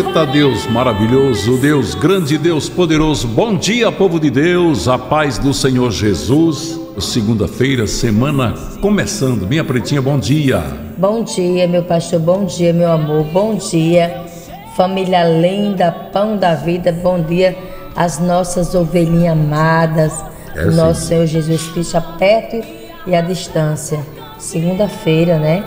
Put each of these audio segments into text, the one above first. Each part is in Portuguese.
Eita Deus maravilhoso, Deus grande, Deus poderoso. Bom dia, povo de Deus, a paz do Senhor Jesus. Segunda-feira, semana começando. Minha pretinha, bom dia. Bom dia, meu pastor, bom dia, meu amor, bom dia. Família linda, pão da vida, bom dia às nossas ovelhinhas amadas. É, nosso Senhor Jesus Cristo, a perto e à distância. Segunda-feira, né?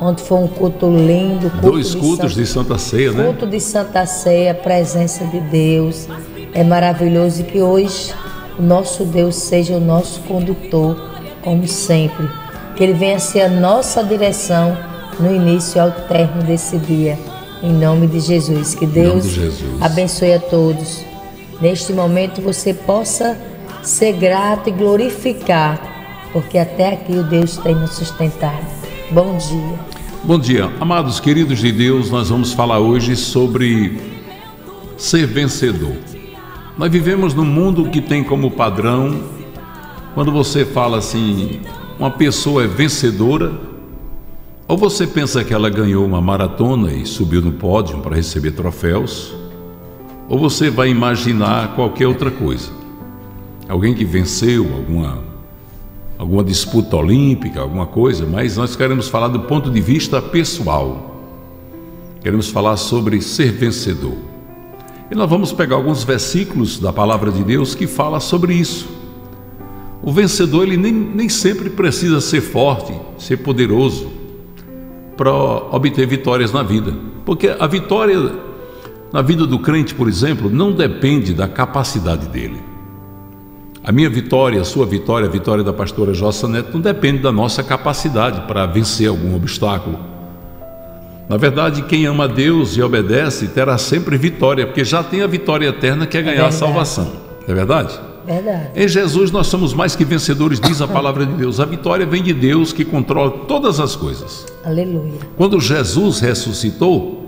Onde foi um culto lindo. Culto Dois de cultos Santa, de Santa Ceia, né? Culto de Santa Ceia, presença de Deus. É maravilhoso e que hoje o nosso Deus seja o nosso condutor, como sempre. Que Ele venha ser a nossa direção no início e ao término desse dia. Em nome de Jesus. Que Deus de Jesus. abençoe a todos. Neste momento você possa ser grato e glorificar, porque até aqui o Deus tem nos sustentado. Bom dia. Bom dia, amados queridos de Deus. Nós vamos falar hoje sobre ser vencedor. Nós vivemos num mundo que tem como padrão, quando você fala assim, uma pessoa é vencedora, ou você pensa que ela ganhou uma maratona e subiu no pódio para receber troféus, ou você vai imaginar qualquer outra coisa. Alguém que venceu alguma, alguma disputa olímpica, alguma coisa, mas nós queremos falar do ponto de vista pessoal. Queremos falar sobre ser vencedor. E nós vamos pegar alguns versículos da palavra de Deus que fala sobre isso. O vencedor ele nem, nem sempre precisa ser forte, ser poderoso para obter vitórias na vida. Porque a vitória na vida do crente, por exemplo, não depende da capacidade dele. A minha vitória, a sua vitória, a vitória da pastora Jossa Neto não depende da nossa capacidade para vencer algum obstáculo. Na verdade, quem ama a Deus e obedece terá sempre vitória, porque já tem a vitória eterna que é ganhar é a salvação. É verdade? Verdade. Em Jesus nós somos mais que vencedores, diz a palavra de Deus. A vitória vem de Deus que controla todas as coisas. Aleluia. Quando Jesus ressuscitou,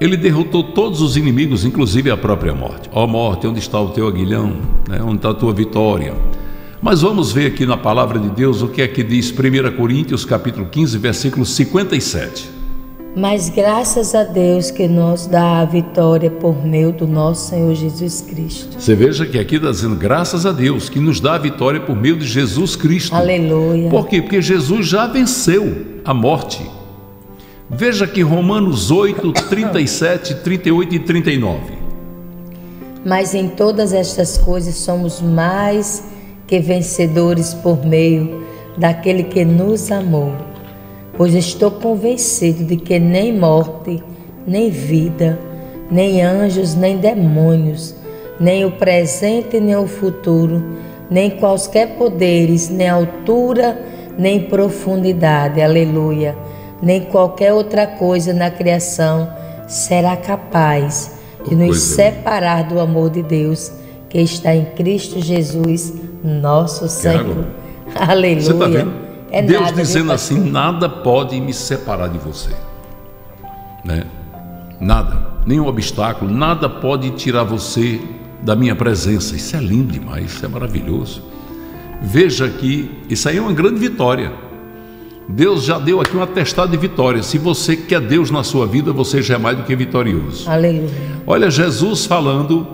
ele derrotou todos os inimigos, inclusive a própria morte. Ó oh, morte, onde está o teu aguilhão? Né? Onde está a tua vitória? Mas vamos ver aqui na palavra de Deus o que é que diz 1 Coríntios capítulo 15, versículo 57. Mas graças a Deus que nos dá a vitória por meio do nosso Senhor Jesus Cristo. Você veja que aqui está dizendo graças a Deus que nos dá a vitória por meio de Jesus Cristo. Aleluia. Por quê? Porque Jesus já venceu a morte. Veja que Romanos 8, 37, 38 e 39. Mas em todas estas coisas somos mais que vencedores por meio daquele que nos amou. Pois estou convencido de que nem morte, nem vida, nem anjos, nem demônios, nem o presente, nem o futuro, nem quaisquer poderes, nem altura, nem profundidade, aleluia, nem qualquer outra coisa na criação será capaz de nos separar do amor de Deus que está em Cristo Jesus, nosso Senhor. Aleluia. Você está vendo? É Deus nada, dizendo assim: nada pode me separar de você. Né? Nada, nenhum obstáculo, nada pode tirar você da minha presença. Isso é lindo demais, isso é maravilhoso. Veja que isso aí é uma grande vitória. Deus já deu aqui um atestado de vitória. Se você quer Deus na sua vida, você já é mais do que vitorioso. Aleluia. Olha Jesus falando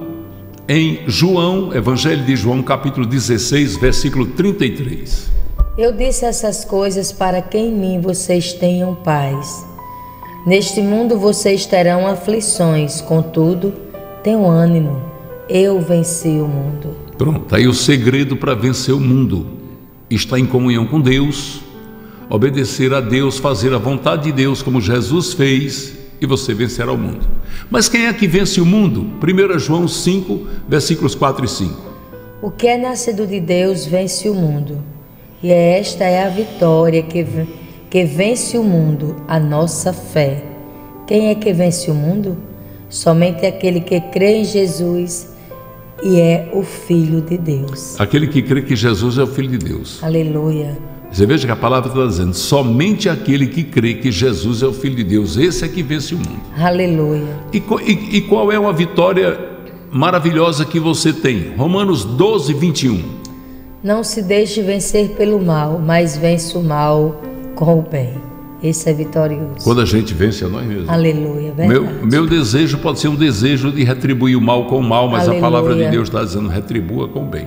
em João, Evangelho de João, capítulo 16, versículo 33. Eu disse essas coisas para que em mim vocês tenham paz. Neste mundo vocês terão aflições, contudo, tenham ânimo. Eu venci o mundo. Pronto, aí o segredo para vencer o mundo está em comunhão com Deus, obedecer a Deus, fazer a vontade de Deus como Jesus fez e você vencerá o mundo. Mas quem é que vence o mundo? 1 João 5, versículos 4 e 5. O que é nascido de Deus vence o mundo. E esta é a vitória que, que vence o mundo, a nossa fé. Quem é que vence o mundo? Somente aquele que crê em Jesus e é o Filho de Deus. Aquele que crê que Jesus é o Filho de Deus. Aleluia. Você veja que a palavra está dizendo: somente aquele que crê que Jesus é o Filho de Deus, esse é que vence o mundo. Aleluia. E, e, e qual é uma vitória maravilhosa que você tem? Romanos 12, 21. Não se deixe vencer pelo mal, mas vence o mal com o bem. Esse é vitorioso. Quando a gente vence a nós mesmos. Aleluia, verdade. Meu, meu desejo pode ser um desejo de retribuir o mal com o mal, mas Aleluia. a palavra de Deus está dizendo retribua com o bem.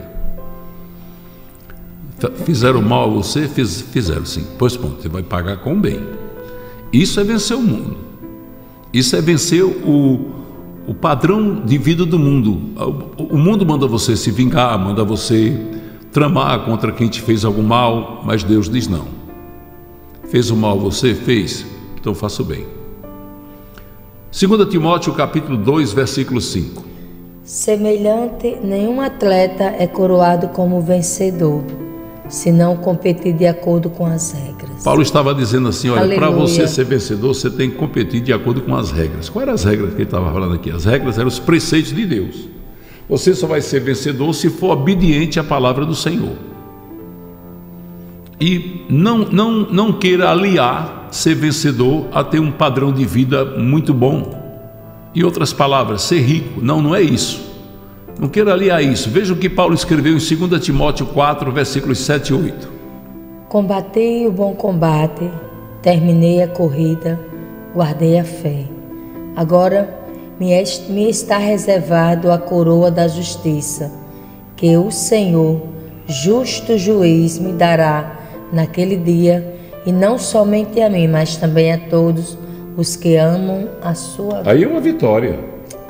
Fizeram mal a você? Fiz, fizeram sim. Pois ponto, você vai pagar com o bem. Isso é vencer o mundo. Isso é vencer o, o padrão de vida do mundo. O mundo manda você se vingar, manda você tramar contra quem te fez algum mal, mas Deus diz não. Fez o mal você? Fez, então faça o bem. 2 Timóteo capítulo 2, versículo 5. Semelhante, nenhum atleta é coroado como vencedor, se não competir de acordo com as regras. Paulo estava dizendo assim: olha, para você ser vencedor, você tem que competir de acordo com as regras. Quais eram as regras que ele estava falando aqui? As regras eram os preceitos de Deus. Você só vai ser vencedor se for obediente à palavra do Senhor. E não, não, não queira aliar ser vencedor a ter um padrão de vida muito bom. Em outras palavras, ser rico. Não, não é isso. Não queira aliar isso. Veja o que Paulo escreveu em 2 Timóteo 4, versículos 7 e 8. Combatei o bom combate, terminei a corrida, guardei a fé. Agora me está reservado a coroa da justiça, que o Senhor, justo juiz, me dará naquele dia, e não somente a mim, mas também a todos os que amam a sua vida. Aí é uma vitória.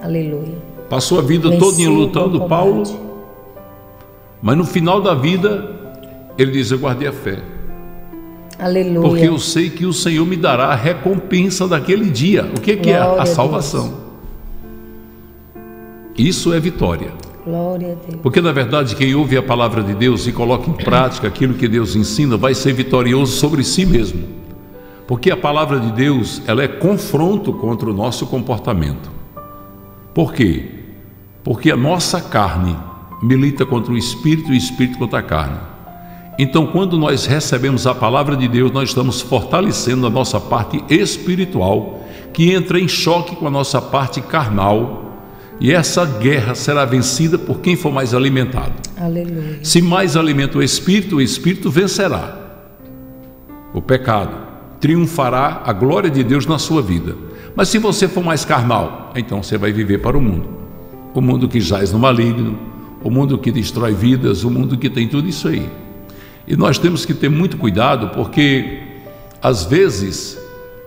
Aleluia. Passou a vida toda lutando, Paulo, mas no final da vida ele diz: Eu guardei a fé. Aleluia. Porque eu sei que o Senhor me dará a recompensa daquele dia. O que, que é? A salvação. Isso é vitória. Glória a Deus. Porque na verdade, quem ouve a palavra de Deus e coloca em prática aquilo que Deus ensina, vai ser vitorioso sobre si mesmo. Porque a palavra de Deus, ela é confronto contra o nosso comportamento. Por quê? Porque a nossa carne milita contra o espírito e o espírito contra a carne. Então, quando nós recebemos a palavra de Deus, nós estamos fortalecendo a nossa parte espiritual, que entra em choque com a nossa parte carnal, e essa guerra será vencida por quem for mais alimentado. Aleluia. Se mais alimenta o espírito, o espírito vencerá o pecado, triunfará a glória de Deus na sua vida. Mas se você for mais carnal, então você vai viver para o mundo. O mundo que jaz no maligno, o mundo que destrói vidas, o mundo que tem tudo isso aí. E nós temos que ter muito cuidado porque, às vezes,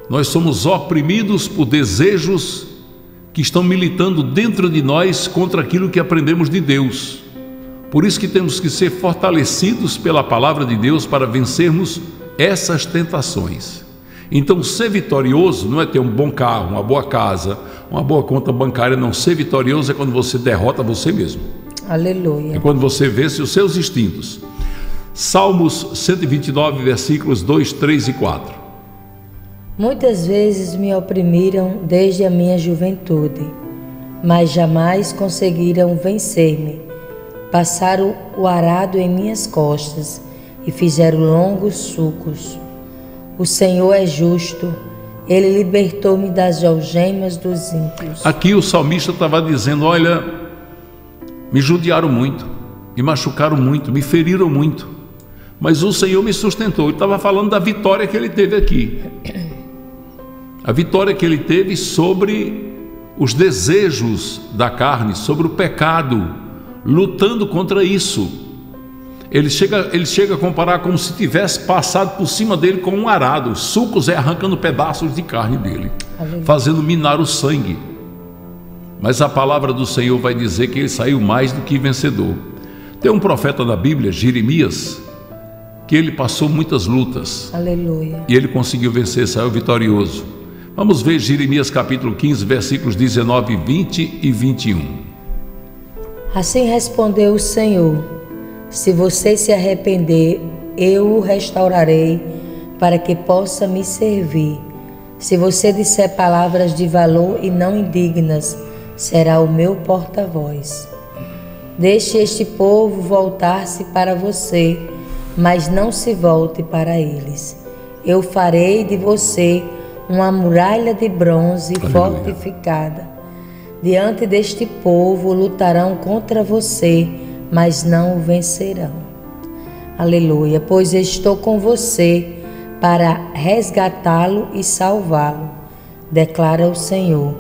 nós somos oprimidos por desejos que estão militando dentro de nós contra aquilo que aprendemos de Deus. Por isso que temos que ser fortalecidos pela palavra de Deus para vencermos essas tentações. Então, ser vitorioso não é ter um bom carro, uma boa casa, uma boa conta bancária, não. Ser vitorioso é quando você derrota você mesmo. Aleluia. É quando você vence os seus instintos. Salmos 129, versículos 2, 3 e 4. Muitas vezes me oprimiram desde a minha juventude, mas jamais conseguiram vencer-me. Passaram o arado em minhas costas e fizeram longos sucos. O Senhor é justo, ele libertou-me das algemas dos ímpios. Aqui o salmista estava dizendo: Olha, me judiaram muito, me machucaram muito, me feriram muito mas o Senhor me sustentou. Ele estava falando da vitória que ele teve aqui. A vitória que ele teve sobre os desejos da carne, sobre o pecado, lutando contra isso. Ele chega, ele chega a comparar como se tivesse passado por cima dele com um arado, sucos é arrancando pedaços de carne dele, fazendo minar o sangue. Mas a palavra do Senhor vai dizer que ele saiu mais do que vencedor. Tem um profeta da Bíblia, Jeremias, que ele passou muitas lutas. Aleluia. E ele conseguiu vencer, saiu vitorioso. Vamos ver Jeremias capítulo 15, versículos 19, 20 e 21. Assim respondeu o Senhor: Se você se arrepender, eu o restaurarei para que possa me servir. Se você disser palavras de valor e não indignas, será o meu porta-voz. Deixe este povo voltar-se para você mas não se volte para eles. Eu farei de você uma muralha de bronze Aleluia. fortificada. Diante deste povo lutarão contra você, mas não o vencerão. Aleluia, pois estou com você para resgatá-lo e salvá-lo, declara o Senhor.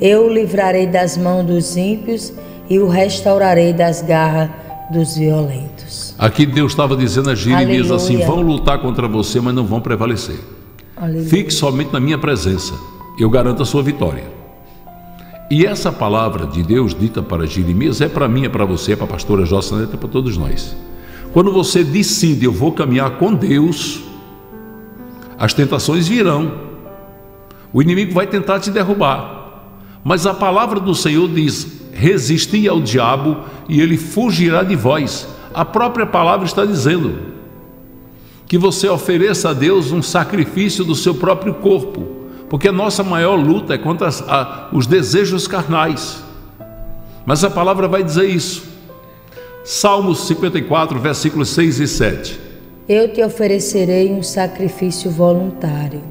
Eu o livrarei das mãos dos ímpios e o restaurarei das garras dos violentos. Aqui Deus estava dizendo a Jeremias Aleluia. assim: vão lutar contra você, mas não vão prevalecer. Aleluia. Fique somente na minha presença, eu garanto a sua vitória. E essa palavra de Deus dita para Jeremias é para mim, é para você, é para a pastora Jocelyn, é para todos nós. Quando você decide, eu vou caminhar com Deus, as tentações virão, o inimigo vai tentar te derrubar, mas a palavra do Senhor diz: resisti ao diabo e ele fugirá de vós. A própria palavra está dizendo que você ofereça a Deus um sacrifício do seu próprio corpo porque a nossa maior luta é contra as, a, os desejos carnais. Mas a palavra vai dizer isso. Salmos 54, versículos 6 e 7. Eu te oferecerei um sacrifício voluntário.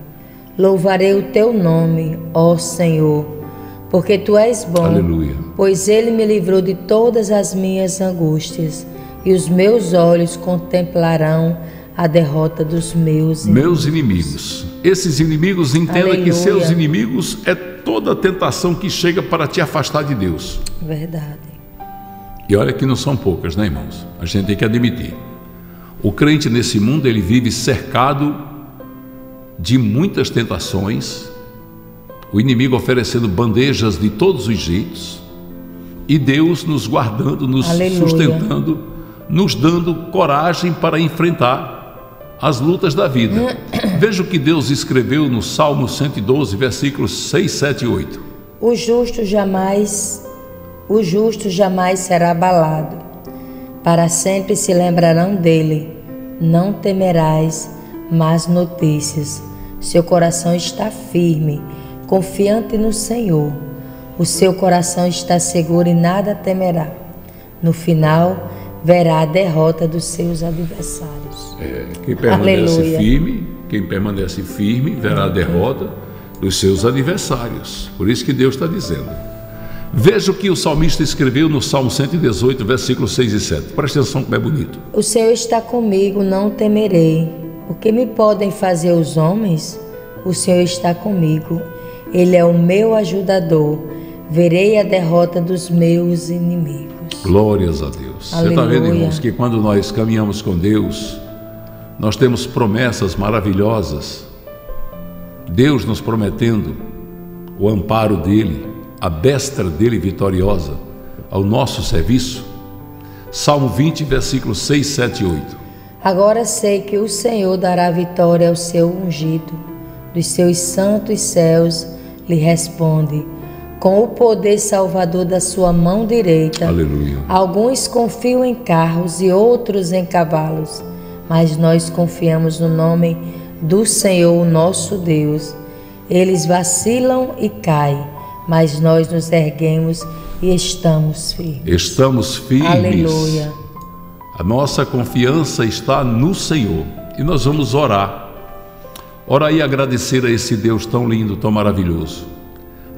Louvarei o teu nome, ó Senhor, porque tu és bom. Aleluia. Pois ele me livrou de todas as minhas angústias, e os meus olhos contemplarão a derrota dos meus inimigos. Meus inimigos. Esses inimigos, entenda Aleluia. que seus inimigos é toda a tentação que chega para te afastar de Deus. Verdade. E olha que não são poucas, né, irmãos? A gente tem que admitir. O crente nesse mundo, ele vive cercado de muitas tentações, o inimigo oferecendo bandejas de todos os jeitos, e Deus nos guardando, nos Aleluia. sustentando, nos dando coragem para enfrentar as lutas da vida. Veja o que Deus escreveu no Salmo 112, versículos 6, 7 e 8. O justo jamais, o justo jamais será abalado. Para sempre se lembrarão dele. Não temerás más notícias. Seu coração está firme, confiante no Senhor. O seu coração está seguro e nada temerá. No final, verá a derrota dos seus adversários. É, quem permanece Aleluia. firme, quem permanece firme verá a derrota dos seus adversários. Por isso que Deus está dizendo. Veja o que o salmista escreveu no Salmo 118, versículos 6 e 7. Presta atenção como é bonito. O Senhor está comigo, não temerei. O que me podem fazer os homens? O Senhor está comigo. Ele é o meu ajudador. Verei a derrota dos meus inimigos. Glórias a Deus. Aleluia. Você está vendo, irmãos, que quando nós caminhamos com Deus, nós temos promessas maravilhosas. Deus nos prometendo o amparo dele, a destra dele vitoriosa ao nosso serviço. Salmo 20, versículos 6, 7 e 8. Agora sei que o Senhor dará vitória ao seu ungido, dos seus santos céus lhe responde com o poder salvador da sua mão direita. Aleluia. Alguns confiam em carros e outros em cavalos, mas nós confiamos no nome do Senhor, nosso Deus. Eles vacilam e caem, mas nós nos erguemos e estamos firmes. Estamos firmes. Aleluia. A nossa confiança está no Senhor e nós vamos orar. Orar e agradecer a esse Deus tão lindo, tão maravilhoso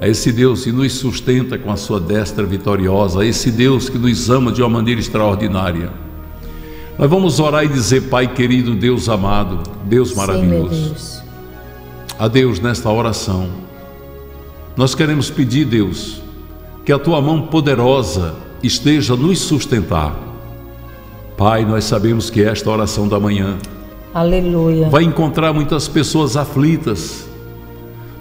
a esse Deus que nos sustenta com a sua destra vitoriosa, a esse Deus que nos ama de uma maneira extraordinária. Nós vamos orar e dizer, Pai querido, Deus amado, Deus maravilhoso. Sim, Deus. A Deus nesta oração, nós queremos pedir, Deus, que a tua mão poderosa esteja nos sustentar. Pai, nós sabemos que esta oração da manhã Aleluia. vai encontrar muitas pessoas aflitas,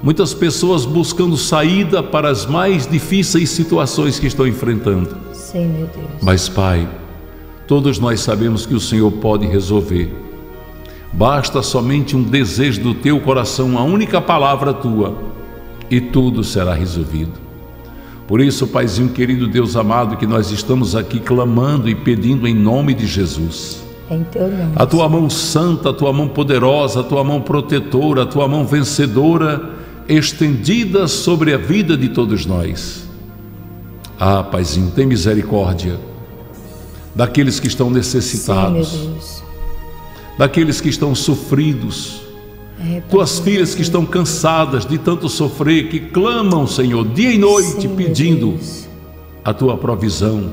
Muitas pessoas buscando saída para as mais difíceis situações que estão enfrentando. Sim, meu Deus. Mas, Pai, todos nós sabemos que o Senhor pode resolver. Basta somente um desejo do teu coração, a única palavra tua, e tudo será resolvido. Por isso, Paizinho querido Deus amado, que nós estamos aqui clamando e pedindo em nome de Jesus. Em teu nome. A tua mão santa, a tua mão poderosa, a tua mão protetora, a tua mão vencedora estendida sobre a vida de todos nós. Ah, Paizinho, tem misericórdia daqueles que estão necessitados, Sim, daqueles que estão sofridos, é, tuas filhas que estão cansadas de tanto sofrer, que clamam, Senhor, dia e noite, Sim, pedindo a tua provisão,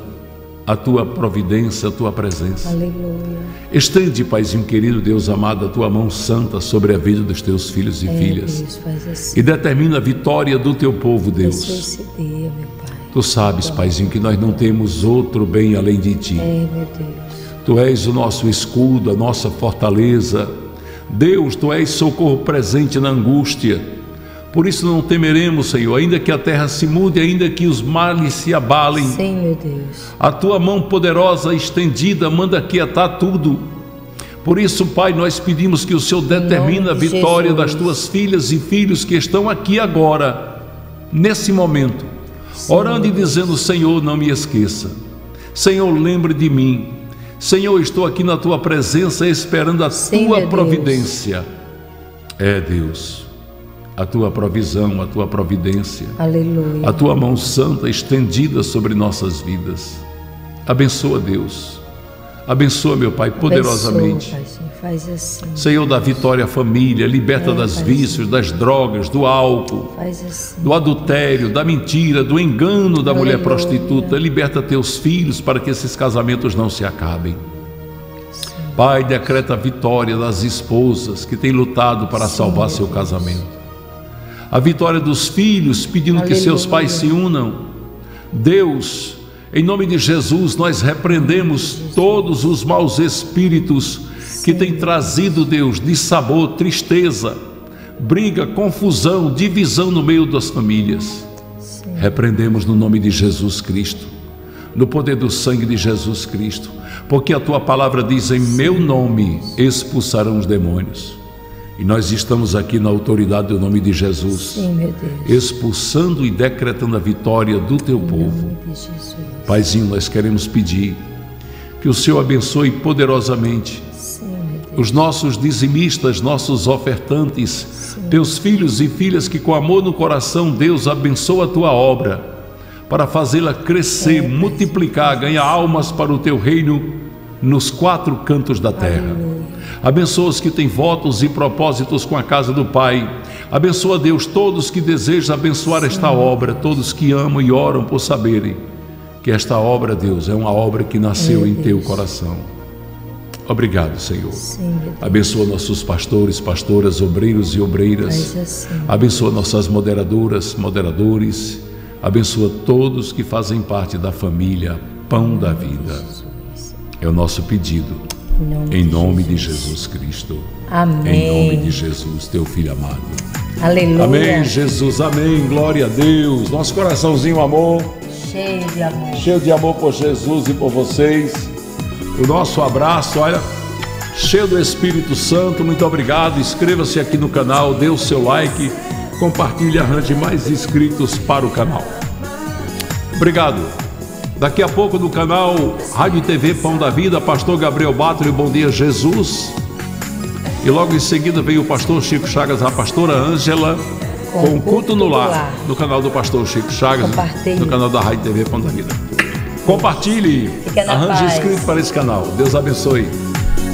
a tua providência, a tua presença. Aleluia. Estende, Paizinho querido, Deus amado, a tua mão santa sobre a vida dos teus filhos e É, filhas. Deus, assim. E determina a vitória do teu povo, Deus. dia. Tu sabes, Paizinho, que nós não temos outro bem além de ti. É, meu Deus. Tu és o nosso escudo, a nossa fortaleza. Deus, tu és socorro presente na angústia. Por isso não temeremos, Senhor, ainda que a terra se mude, ainda que os males se abalem. Sim, meu Deus. A tua mão poderosa estendida manda aquietar tudo. Por isso, Pai, nós pedimos que o Senhor determine a vitória Jesus. das tuas filhas e filhos que estão aqui agora, nesse momento, orando e dizendo: Senhor, não me esqueça. Senhor, lembre de mim. Senhor, estou aqui na tua presença esperando a Sim, tua meu Deus. providência. É, Deus, a tua provisão, a tua providência Aleluia. a tua mão santa estendida sobre nossas vidas. Abençoa, Deus. Abençoa, meu Pai, poderosamente. Abençoa, Paizinho. Faz assim. Senhor, da vitória à família, liberta É, das vícios, das drogas, do álcool, assim. do adultério, da mentira, do engano da mulher Aleluia. prostituta. Liberta teus filhos para que esses casamentos não se acabem. Pai, decreta a vitória das esposas que têm lutado para Sim, salvar seu casamento. A vitória dos filhos pedindo que seus Aleluia. pais se unam. Deus, em nome de Jesus, nós repreendemos todos os maus espíritos que têm trazido, Deus, dissabor, tristeza, briga, confusão, divisão no meio das famílias. Sim. Repreendemos no nome de Jesus Cristo, no poder do sangue de Jesus Cristo, porque a tua palavra diz: em meu nome expulsarão os demônios. E nós estamos aqui na autoridade do nome de Jesus, Sim, expulsando e decretando a vitória do teu Em povo. Paizinho, nós queremos pedir que o Senhor abençoe poderosamente Sim, os nossos dizimistas, nossos ofertantes, teus filhos e filhas que com amor no coração, Deus abençoa a tua obra para fazê-la crescer, multiplicar, ganhar almas para o teu reino nos quatro cantos da terra. Abençoa os que têm votos e propósitos com a casa do Pai. Abençoa, Deus, todos que desejam abençoar esta obra, todos que amam e oram por saberem que esta obra, Deus, é uma obra que nasceu em teu coração. Obrigado, Senhor. Sim. Abençoa nossos pastores, pastoras, obreiros e obreiras. Assim. Abençoa nossas moderadoras, moderadores. Abençoa todos que fazem parte da família Pão da Vida. É o nosso pedido. Em nome, Em de nome de Jesus. Jesus Cristo. Amém. Em nome de Jesus, teu filho amado. Aleluia. Amém, Jesus. Amém. Glória a Deus. Nosso coraçãozinho, amor. Cheio de amor. cheio de amor por Jesus e por vocês. O nosso abraço, olha, cheio do Espírito Santo. Muito obrigado. Inscreva-se aqui no canal, dê o seu like, compartilhe, arranje mais inscritos para o canal. Obrigado. Daqui a pouco no canal Rádio TV Pão da Vida, Pastor Gabriel Bátrio, Bom Dia Jesus. E logo em seguida vem o pastor Chico Chagas, a pastora Ângela, com o culto no lar, no canal do pastor Chico Chagas, no canal da Rádio TV Pão da Vida. Compartilhe, arranje paz. inscrito para esse canal. Deus abençoe.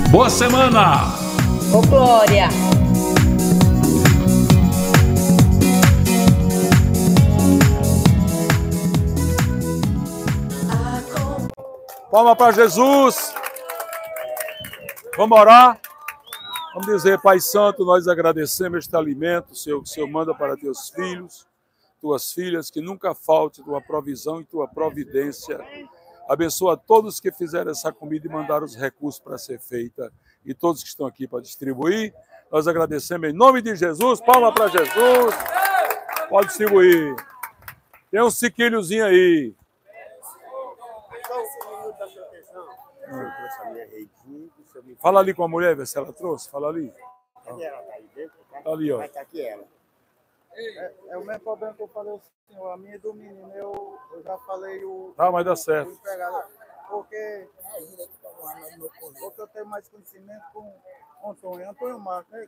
Boa semana! Ô, Glória. Palma para Jesus. Vamos orar. Vamos dizer, Pai Santo, nós agradecemos este alimento, Senhor, que o Senhor manda para teus filhos, tuas filhas, que nunca falte tua provisão e tua providência. Abençoa todos que fizeram essa comida e mandaram os recursos para ser feita e todos que estão aqui para distribuir. Nós agradecemos em nome de Jesus. Palma para Jesus. Pode distribuir. Tem um siquilhozinho aí. Fala ali com a mulher, vê se ela trouxe. Fala ali. Cadê ela? Tá aí dentro? Tá? Ali, ó. Vai tá aqui ela. É, é o mesmo problema que eu falei ao senhor. A minha é do menino. Eu, eu já falei o. Tá, mas dá o certo. empregado. Porque. Porque eu tenho mais conhecimento com Antônio. Antônio Marcos, né?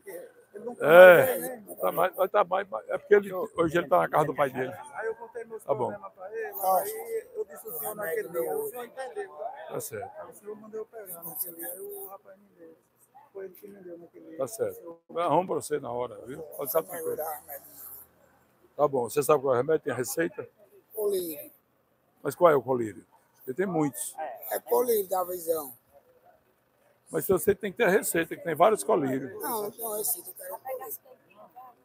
Ele não É, né? tá mais, tá mais, é porque ele, hoje ele tá na casa do pai dele. Aí eu contei meus Tá bom. problemas para ele. Aí eu disse o senhor naquele dia. O senhor entendeu. Tá certo, Aí o senhor mandou eu pegar naquele dia. Aí o rapaz me deu. Foi ele que me deu naquele dia. tá certo. Arruma pra você na hora, viu? Pode estar tranquilo. Tá bom, você sabe qual é o remédio? Tem a receita? Colírio. Mas qual é o colírio? Porque tem muitos. É colírio da visão. Mas se você tem que ter a receita, que tem vários colírios. Não, não tem receita,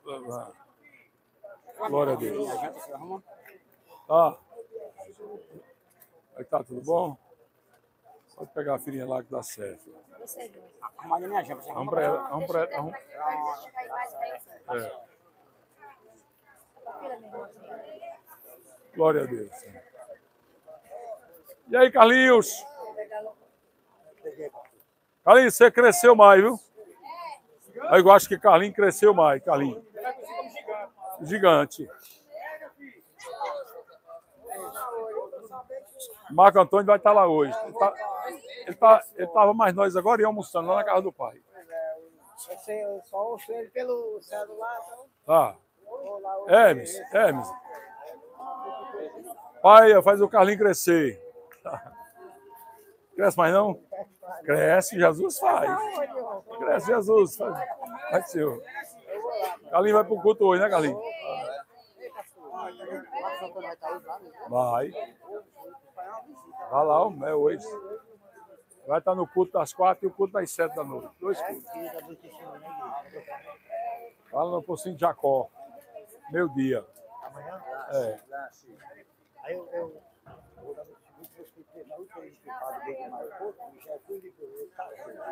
colírio. Glória a Deus. Tá. Aí tá tudo bom? Pode pegar a filhinha lá que dá certo. Vamos pra ela. Vamos pra ela. É. Glória a Deus. E aí, Carlinhos? Carlinhos, você cresceu mais, viu? Eu acho que Carlinhos cresceu mais, Carlinhos. Gigante. Marco Antônio vai estar lá hoje. Ele tá, ele tá, ele tava mais nós agora e almoçando lá na casa do pai. Eu só ouço ele pelo celular, então. Tá. Hermes, Hermes. Pai, faz o Carlinho crescer. Cresce mais não? Cresce, Jesus faz. Cresce, Jesus faz. Vai, Senhor. Carlinho vai pro culto hoje, né, Carlinho? Vai. Vai lá, é hoje. Vai estar no culto das quatro e o culto das sete da noite. Dois cultos. Lá no Pocinho de Jacó. Meio dia. Amanhã? É. Aí eu,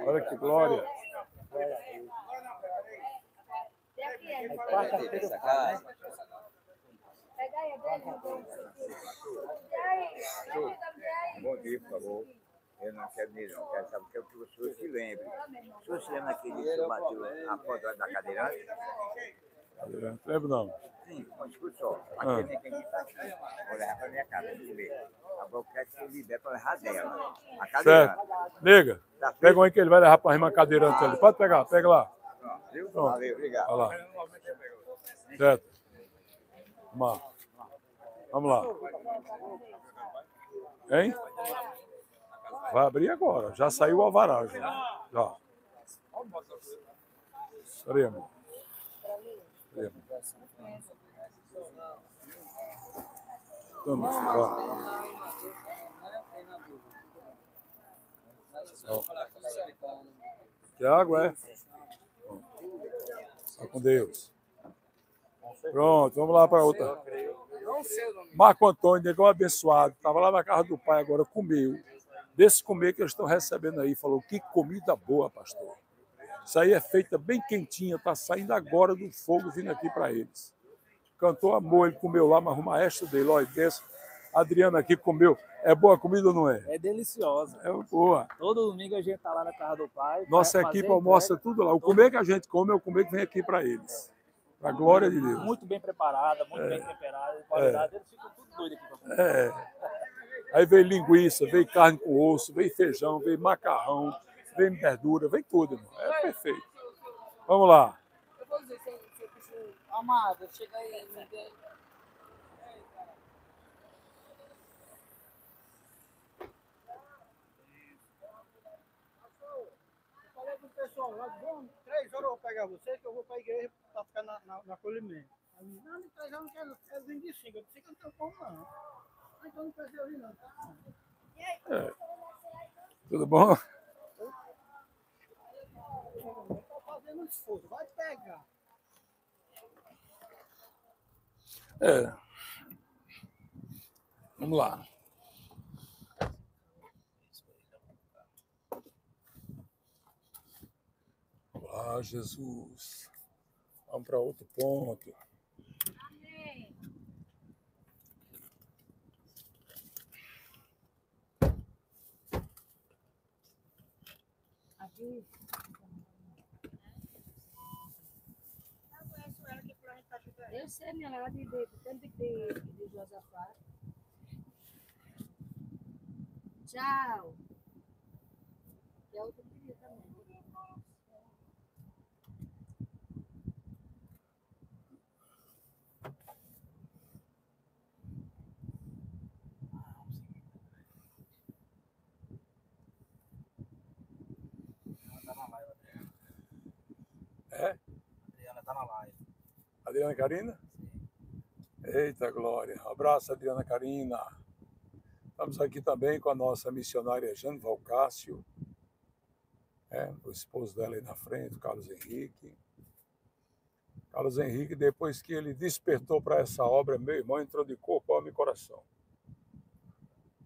Olha que glória. Bom dia, por favor. Eu não quero dizer, não. Quero saber o que é o que o senhor se lembre. O senhor se lembra naquele dia que eu bati a foto da cadeirante? Lembro não. Sim, mas escuta só. Aquele nem tem que estar aqui. Vou levar para minha casa, vamos ver. Eu quero que você libere para levar dela. A cadeirante. Certo. Nega, Tá pega um aí que ele vai levar para a irmã cadeirante ali. Pode pegar, pega lá. Pronto? Pronto. Valeu, obrigado. Lá. Certo. Vamos lá. Vamos lá. Hein? Vai abrir agora. Já saiu o alvará. Já. já. Peraí, amor. Ó. Que água é? Tá com Deus. Pronto, vamos lá para outra. Marco Antônio, negão abençoado, estava lá na casa do pai agora, comeu. Desse comer que eles estão recebendo aí, falou: que comida boa, pastor. Isso aí é feita bem quentinha, está saindo agora do fogo vindo aqui para eles. Cantou amor, ele comeu lá, mas o maestro dele, olha, desse. Adriana aqui comeu. É boa a comida ou não é? É deliciosa. É boa. Todo domingo a gente tá lá na casa do pai. Nossa equipe almoça entrega. tudo lá. O comer que a gente come é o comer que vem aqui para eles. Para a glória de Deus. Muito bem preparada, muito bem temperada, de qualidade. Eles ficam tudo doidos aqui pra comer. É. Aí vem linguiça, vem carne com osso, vem feijão, vem macarrão, vem verdura, vem tudo, irmão. É perfeito. Vamos lá. Eu vou dizer, se você precisa. Amada, chega aí, pro pessoal lá, vamos, três horas eu vou pegar você, que eu vou pra igreja pra ficar na, na, na acolhimento. Aí, não, de três horas eu não quero, eu quero vir de cinco. Eu disse que eu não tenho como não. Ah, então não precisa vir não. Tá? Tudo bom? Eu fazendo esforço, vai pegar. É. Vamos lá. Ah, Jesus. Vamos para outro ponto. Eu sei, minha ela de, de, tanto de, de Josafá. Tchau. E a outra queria também. É? Adriana tá na live. Adriana Carina? Eita glória. Abraço, Adriana Carina. Estamos aqui também com a nossa missionária Jane Valcácio, é, o esposo dela aí na frente, Carlos Henrique. Carlos Henrique, depois que ele despertou para essa obra, meu irmão entrou de corpo, alma e coração.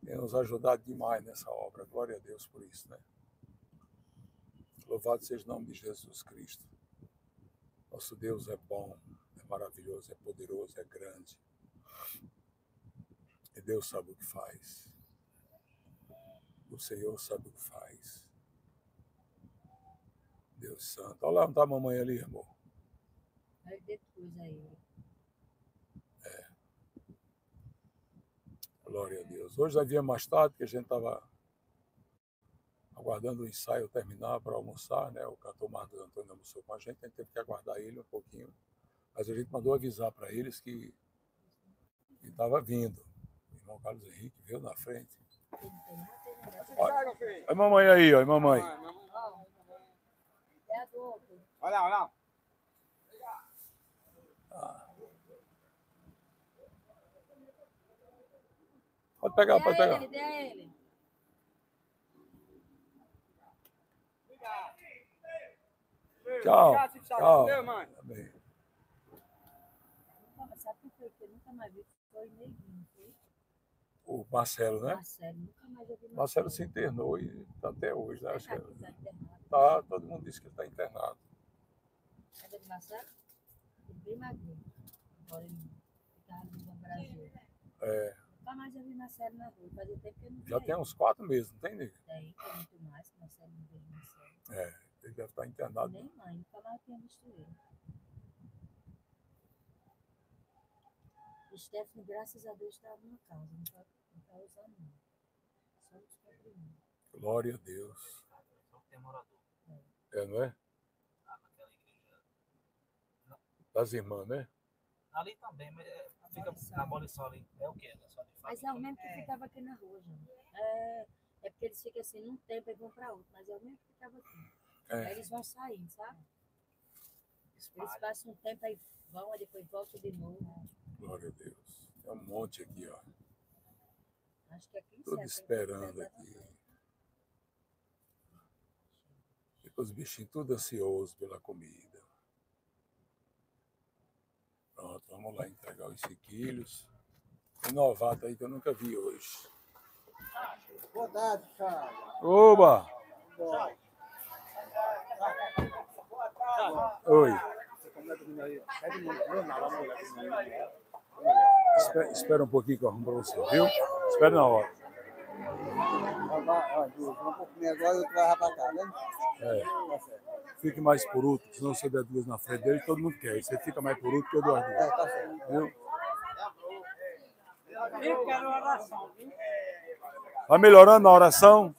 Tem nos ajudado demais nessa obra. Glória a Deus por isso, né? Louvado seja o nome de Jesus Cristo. Nosso Deus é bom, maravilhoso, é poderoso, é grande. E Deus sabe o que faz. O Senhor sabe o que faz. Deus Santo. Olha lá, não está a mamãe ali, amor. Aí depois aí. Glória a Deus. Hoje já vinha mais tarde, porque a gente estava aguardando o ensaio terminar para almoçar, né? O cantor Marcos Antônio almoçou com a gente, a gente teve que aguardar ele um pouquinho. Mas a gente mandou avisar para eles que estava vindo. O irmão Carlos Henrique veio na frente. Olha, olha a mamãe aí, olha a mamãe. Olha, olha. Pode pegar, pode pegar. Dê a ele. Tchau. Tchau. Meu, mãe. Sabe o que nunca mais vi? Foi neguinho, foi? O Marcelo, né? Marcelo, nunca mais eu vi Marcelo se internou e está até hoje, né? Acho que Tá internado. tá, todo mundo diz que ele está internado. Cadê o Marcelo? Ele bem magrinho. Agora ele ficava no Brasil. É, Nunca mais eu vi Marcelo na rua. Fazia tempo que eu não já tem uns quatro meses, não tem, Nega? Tem, tem muito mais que Marcelo não vejo Marcelo. É, ele deve estar internado. Nem mãe, nunca mais tinha visto ele. Stephanie, graças a Deus, estava na casa, não está tá usando não. Só nos comprimidos. Glória a Deus. Tem morador. É, não é? Lá naquela igreja. Das irmãs, né? Ali também, mas é, fica na abolição ali. É o quê? É só de Mas é o mesmo que ficava aqui na rua, João. É, é porque eles ficam assim num tempo e vão para outro, mas é o mesmo que ficava aqui. Aí É. eles vão saindo, sabe? Eles Espalha. passam um tempo aí vão, aí depois voltam de novo. Glória a Deus. É um monte aqui, ó. Acho que aqui em Tudo tem esperando aqui. Fica os bichinhos tudo ansiosos pela comida. Pronto, vamos lá entregar os sequilhos. Tem novato aí que eu nunca vi hoje. Boa tarde, cara. Oba! Oi. Espera, espera um pouquinho que eu arrumo para você, viu? Espera na hora. Agora e outro vai né? É. Fique mais por último, senão você der duas na frente dele, todo mundo quer. Você fica mais por último que eu dou as duas. É, tá certo. Viu? Eu quero oração, viu? Tá melhorando na oração?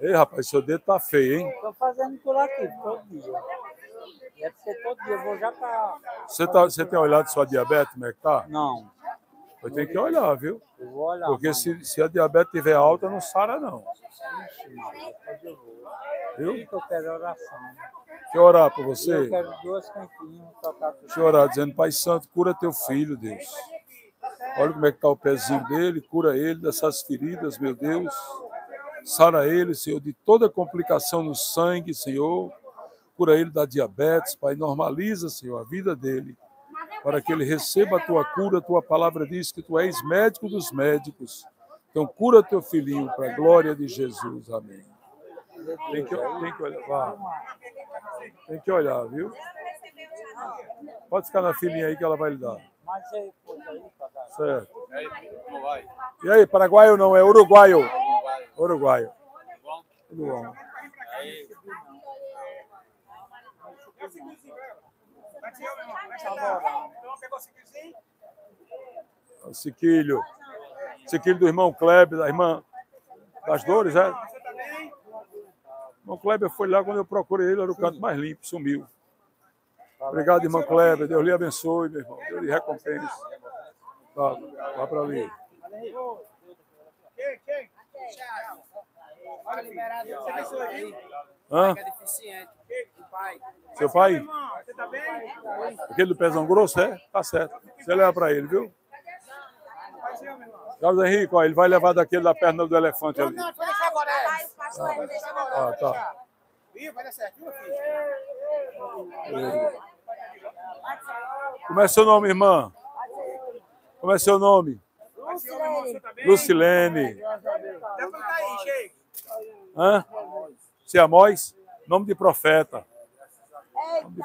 Ei, rapaz, seu dedo tá feio, hein? Estou fazendo curativo todo dia. Deve ser todo dia, eu vou já para. Você, tá, você tem olhado sua diabetes, como é que tá? Não, Eu tenho que olhar, viu? eu vou olhar. Porque se, se a diabetes estiver alta, não sara, não. Ixi, depois eu vou. Viu? Eu quero oração. Deixa eu orar por Eu você. quero duas cantinhas tocar tudo. Deixa eu orar, dizendo, Pai Santo, cura teu filho, Deus. Olha como é que está o pezinho dele, cura ele dessas feridas, meu Deus. Sara ele, Senhor, de toda complicação no sangue, Senhor. Cura ele da diabetes, Pai. Normaliza, Senhor, a vida dele. Para que ele receba a tua cura. A tua palavra diz que tu és médico dos médicos. Então, cura teu filhinho para a glória de Jesus. Amém. Tem que, tem que olhar. vá. Tem que olhar, viu? Pode ficar na filhinha aí que ela vai lhe dar. Certo. E aí, paraguaio não, é uruguaio. Uruguaio. Tudo bom. O Siquilho. Siquilho do irmão Kleber, da irmã das Dores, é? Irmão Kleber foi lá quando eu procurei ele, era o canto mais limpo, sumiu. Obrigado, irmão Kleber. Deus lhe abençoe, meu irmão. Deus lhe recompense. Vá, vá para ali. Quem, quem? Hã? Seu pai? Tá bem? Aquele do pezão grosso, é? Tá certo. Você leva para ele, viu? Carlos Henrique, ó, ele vai levar daquele da perna do elefante ali. Não, vou deixar agora. Vai, o pastor vai deixar agora. Ah, tá. Ih, vai dar certo, viu, filho? Como é seu nome, irmã? Como é seu nome? Lucilene. Levanta aí, chega. Hã? Você é Amós? Nome de profeta. De.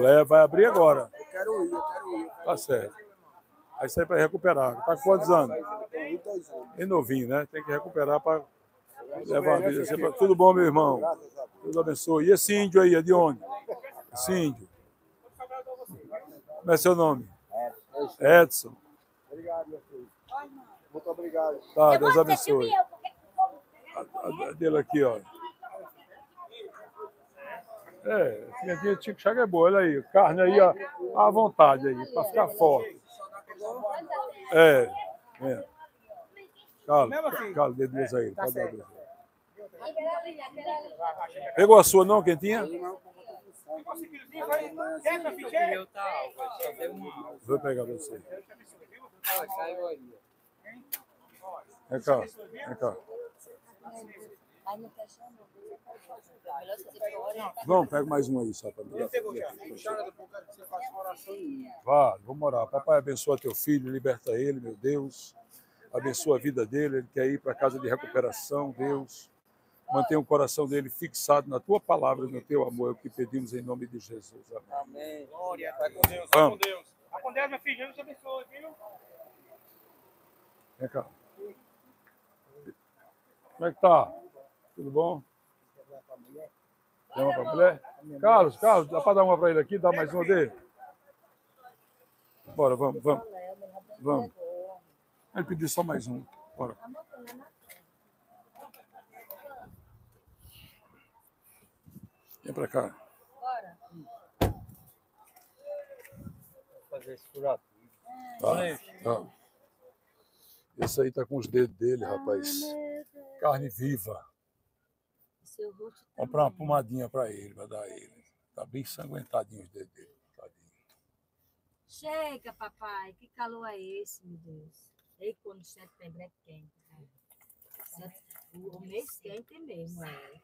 Leva, vai abrir agora. Eu quero ir, eu quero ir. Tá certo. Aí sai para recuperar. Tá com quantos anos? Bem novinho, né? Tem que recuperar para levar a vida. Tudo bom, meu irmão? Deus abençoe. E esse índio aí, é de onde? Esse índio. Como é seu nome? Edson. Obrigado, meu filho. Muito obrigado. Tá, Deus abençoe. A, dele aqui, ó. É, a pimentinha de Chico Chaga é boa, olha aí. Carne aí, ó, à vontade aí, para ficar forte. É, é. Cala, cala, dê duas aí. Pode dar duas. Pegou a sua não, quentinha? Vou pegar você. Vem cá, vem cá. Vamos, pega mais um aí só para mim. Vá, vamos orar. Papai, abençoa teu filho, liberta ele, meu Deus. Abençoa a vida dele, ele quer ir para a casa de recuperação, Deus. Mantenha o coração dele fixado na tua palavra, no teu amor, é o que pedimos em nome de Jesus. Amém. Glória. Vai com Deus, vai com Deus. Vai com Deus, meu filho. Deus te abençoe, viu? Vem cá. Como é que tá? Tudo bom? Tem uma pra mulher? Carlos, Carlos, dá para dar uma para ele aqui? Dá mais uma dele? Bora, vamos, vamos. Vamos. Ele pediu só mais um. Bora. Vem pra cá. Fazer esse furado. Tá, tá. Esse aí tá com os dedos dele, rapaz. Carne viva. Seu rosto tá Comprar uma pomadinha para ele, vai dar a ele. Tá bem sanguentadinho os dedos dele. tadinho. Chega, papai. Que calor é esse, meu Deus? Ei, quando setembro é quente. O mês quente mesmo, é.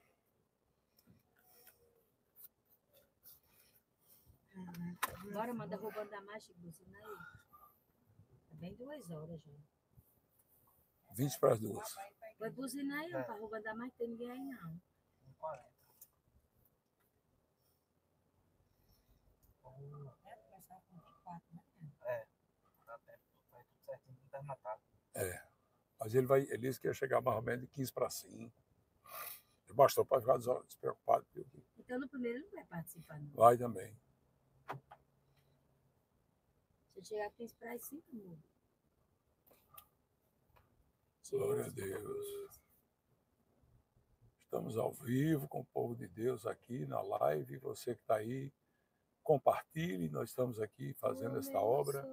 Agora manda roubando a marcha, buzina aí. Tá bem duas horas já. 20 para as duas. Vai buzinar aí, ó, pra roubando a marcha, tem ninguém aí não. É. Mas ele vai, ele disse que ia chegar mais ou menos de 15 para 5. Bastou para ficar des- despreocupado. Então no primeiro ele não vai participar, não. Vai também. Se chegar 15 para as 5, muda. Glória a Deus. Estamos ao vivo com o povo de Deus aqui na live. Você que está aí, compartilhe. Nós estamos aqui fazendo esta obra,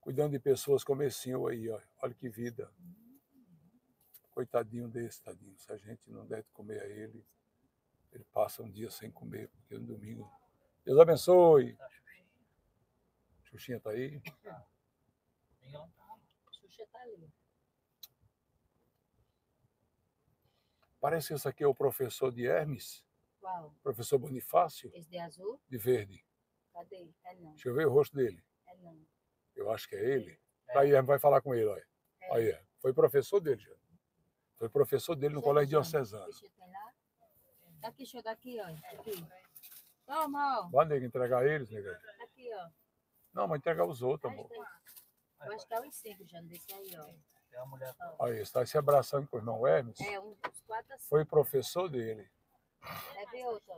cuidando de pessoas como esse senhor aí. Ó. Olha que vida. Coitadinho desse, tadinho. Se a gente não der de comer a ele, ele passa um dia sem comer, porque no domingo. Deus abençoe. Xuxinha está aí. Xuxa tá ali. Parece que esse aqui é o professor de Hermes, Qual? professor Bonifácio, Esse de azul? de verde. Cadê? É não. Deixa eu ver o rosto dele. É não. Eu acho que é ele. Tá aí, vai falar com ele, olha. Aí, é. foi professor dele, já. Foi professor dele no Zé colégio diocesano. Xuxa tem lá? Tá aqui, deixa eu dar aqui, ó. Aqui. Toma, ó. Vai, nego, entregar eles, nego. Aqui, ó. Não, mas entregar os outros, amor. Eu acho que é uns 5 já, desse aí, ó. Tem uma mulher. Aí, está se abraçando com o irmão Hermes. É, uns 4 a 5. Foi professor dele. Leve outro, ó.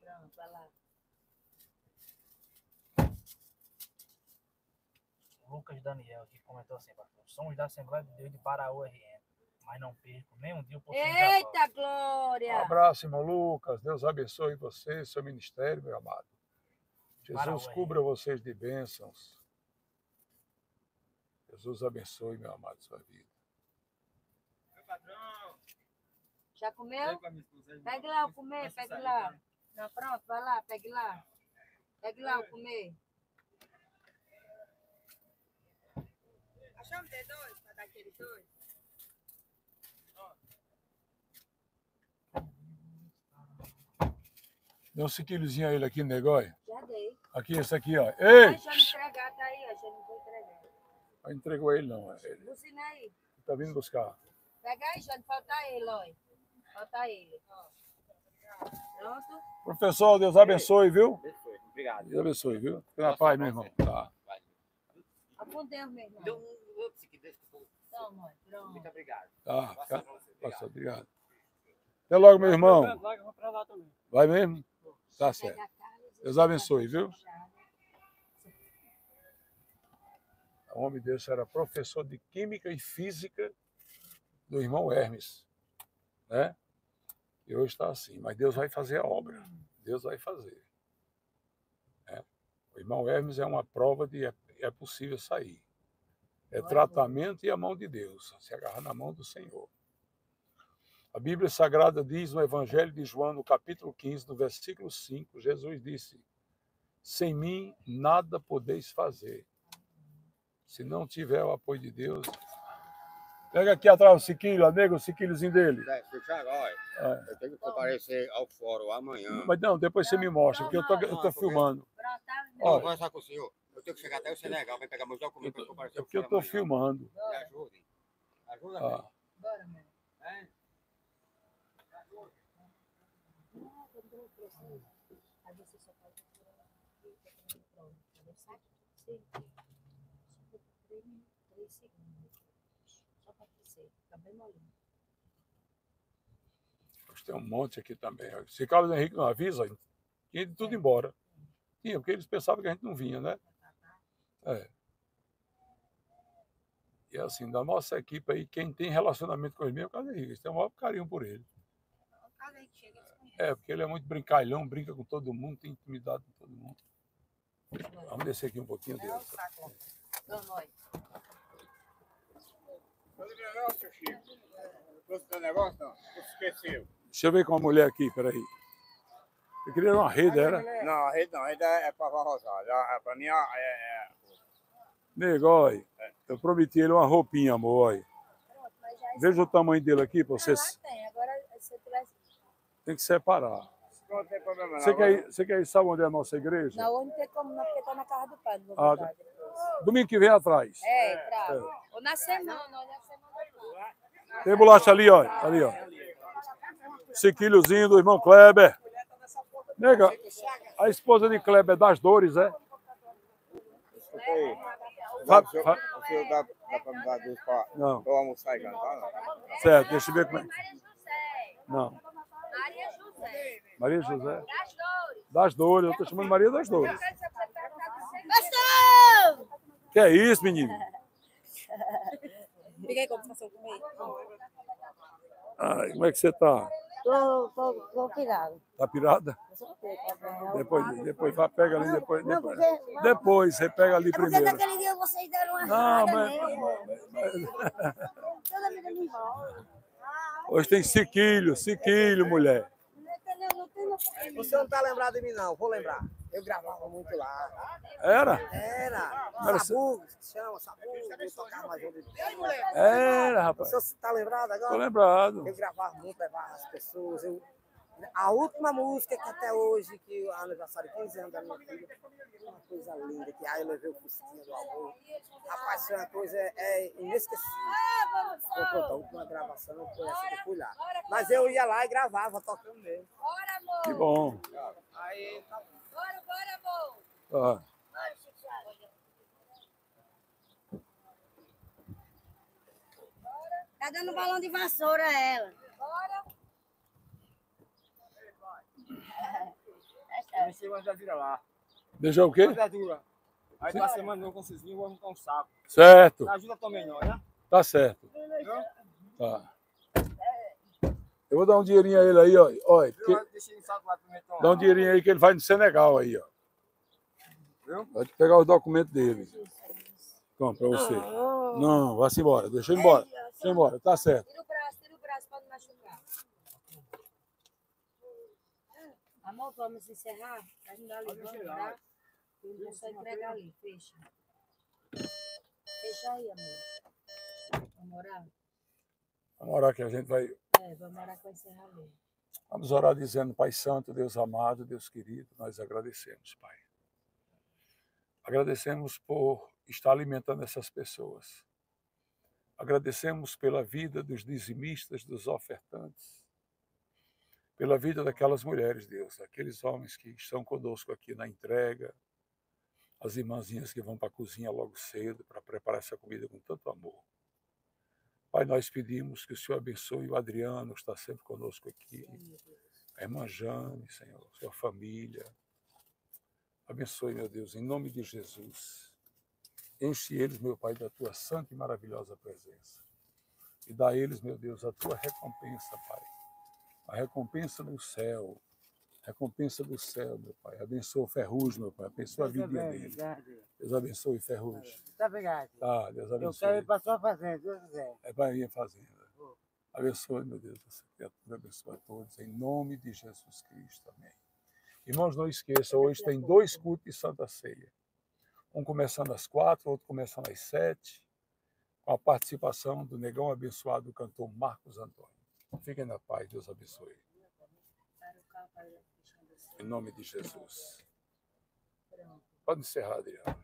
Pronto, vai lá. Lucas Daniel, que comentou assim, pastor. Somos da Assembleia de Deus de Paraú RN. Mas não perco nem um dia o. Eita, Um Glória! abraço, irmão Lucas. Deus abençoe você, seu ministério, meu amado. Jesus Parabéns. cubra vocês de bênçãos. Jesus abençoe, meu amado, sua vida. Meu patrão. Já comeu? Pegue lá o comer, pegue lá. Não, pronto, vai lá, pegue lá. Pegue lá o comer. Achamos ter dois para dar aqueles dois. Deu um quilozinho a ele aqui, negócio. Já dei. Aqui, esse aqui, ó. Ei! Deixa eu entregar, tá aí, ó entregou ele, não. é Ele Buzina aí. tá vindo buscar. Pega aí, Jane. Falta ele, ó. Falta ele. ó. Pronto? Professor, Deus abençoe, viu? Obrigado. Deus abençoe, viu? Na paz, meu irmão. Tá. Com Deus, meu irmão. Deu um up, que Deus Então, mãe. Pronto. Muito obrigado. Tá. Pra você. Obrigado. Até logo, meu irmão. Vai mesmo? Tá certo. Deus abençoe, viu? O homem desse era professor de Química e Física do irmão Hermes. Né? E hoje está assim. Mas Deus vai fazer a obra. Deus vai fazer. né? O irmão Hermes é uma prova de é, é possível sair. É tratamento e a mão de Deus. Se agarrar na mão do Senhor. A Bíblia Sagrada diz no Evangelho de João, no capítulo 15, no versículo 5, Jesus disse: Sem mim nada podeis fazer. Se não tiver o apoio de Deus. Pega aqui atrás o siquilho, nega o siquilhozinho dele. É, Thiago, olha, É. eu tenho que comparecer ao fórum amanhã. Mas não, depois você me mostra, porque eu tô, eu tô filmando. Pronto, tá? Eu vou Olha, conversar com o senhor. Eu tenho que chegar até o Senegal para pegar meus documentos para comparecer é porque eu tô amanhã. filmando. Me ajudem. Ajuda, Ah, Bora, meu. É? Aí você só pronto. Entendeu? Sabe? Sim. Só três, três segundos. Só para crescer. Fica bem molinho. Tem um monte aqui também. Se Carlos Henrique não avisa, tinha ido tudo embora. Tinha, porque eles pensavam que a gente não vinha, né? É. E assim, da nossa equipe aí, quem tem relacionamento com ele mesmo é o Carlos Henrique. Têm o maior carinho por ele. É, porque ele é muito brincalhão, brinca com todo mundo, tem intimidade com todo mundo. Vamos descer aqui um pouquinho, Deus. não, Chico? Negócio, não? Esqueceu. Deixa eu ver com a mulher aqui, peraí. Eu queria uma rede, era? Não, a rede não, a rede é para Rosário. Para mim, é, é, Nego, olha, eu prometi ele uma roupinha, amor, olha. Pronto, mas já Veja o tamanho dele aqui, pra Não, você lá tem. Agora, se eu tivesse. tem que separar. Não tem problema não. Você quer, ir, você quer ir, sabe onde é a nossa igreja? Não, hoje não tem como não, porque tá na casa do vou Ah, depois. Domingo que vem atrás. É, trago. Ou na semana, ou na semana. Tem bolacha ali, ó. Ali, ó. Sequilhozinho do irmão Kleber. Nega, a esposa de Kleber é das dores, é? O senhor dá, dá para me dar dois para Não, eu almoçar e jantar, não? certo, deixa eu ver como é. Maria José. Não, Maria José. Maria José. Das dores. Das dores, eu tô chamando Maria das dores. Gostou! Que é isso, menino? Fiquei com você comigo. Ai, como é que você tá? Tô, tô, tô pirado. Tá pirada? Depois, depois, vai, pega ali, depois. Depois, depois você pega ali Porque primeiro. naquele dia vocês deram uma Não, mas, mesmo. Toda vida me envolve. Hoje tem siquilho, siquilho, mulher. Entendeu? Não tem no Você não tá lembrado de mim, não. Vou lembrar. Eu gravava muito lá. Era? Era. Era Sabu, que se chama, Sabu. Eu tocava mais junto. Era, rapaz. Você tá lembrado Tô agora? lembrado. Eu gravava muito, levava as pessoas. Eu... A última música que até hoje, que o aniversário de 15 anos da minha filha, uma coisa linda, que aí eu levei o Fusquinha do avô. Rapaz, foi uma coisa é, inesquecível. Vou contar a última gravação, foi essa que eu fui lá. Mas eu ia lá e gravava, tocando mesmo. Bora, amor. Que bom. Aí, tá Bora, bora, amor. Tá. Tá dando balão de vassoura a ela. Bora. Vai já vira lá. Deixa o quê? Verdura. Aí pra semana eu consegui, eu vou arrumar um saco. Certo. Ajuda também, não, né? Tá certo. Tá. Eu vou dar um dinheirinho a ele aí, ó. Olha, porque- Metão. dá um dinheirinho aí que ele vai no Senegal aí, ó. Viu? Pode pegar os documentos dele. Toma, pra você. Não, vá-se embora. Deixa eu ir embora. Deixa eu ir embora. Tá certo. Tira o braço, tira o braço pra não machucar. Amor, vamos encerrar? A gente dá ali, vamos dar. É só entregar ali, fecha. Fecha aí, amor. Vamos orar? Vamos orar que a gente vai. É, vamos orar com encerramento. Vamos orar dizendo, Pai Santo, Deus amado, Deus querido, nós agradecemos, Pai. Agradecemos por estar alimentando essas pessoas. Agradecemos pela vida dos dizimistas, dos ofertantes, pela vida daquelas mulheres, Deus, aqueles homens que estão conosco aqui na entrega, as irmãzinhas que vão para a cozinha logo cedo para preparar essa comida com tanto amor. Pai, nós pedimos que o Senhor abençoe o Adriano, que está sempre conosco aqui, a irmã Jane, Senhor, sua família. Abençoe, meu Deus, em nome de Jesus. Enche eles, meu Pai, da tua santa e maravilhosa presença. E dá a eles, meu Deus, a tua recompensa, Pai. A recompensa no céu. Recompensa do céu, meu Pai. Abençoa o Ferrugem, meu Pai. Abençoa a vida dele. Deus abençoe o Ferrugem. Muito obrigado. Tá, Deus Eu quero abençoe. ir para sua fazenda, Deus quiser. É para ir à fazenda. Abençoe, meu Deus, essa criatura, abençoe a todos, em nome de Jesus Cristo. Amém. Irmãos, não esqueçam, hoje tem dois cultos de Santa Ceia. Um começando às quatro, outro começando às sete, com a participação do negão abençoado, do cantor Marcos Antônio. Fiquem na paz, Deus abençoe. Em nome de Jesus. Pode encerrar, Adriano.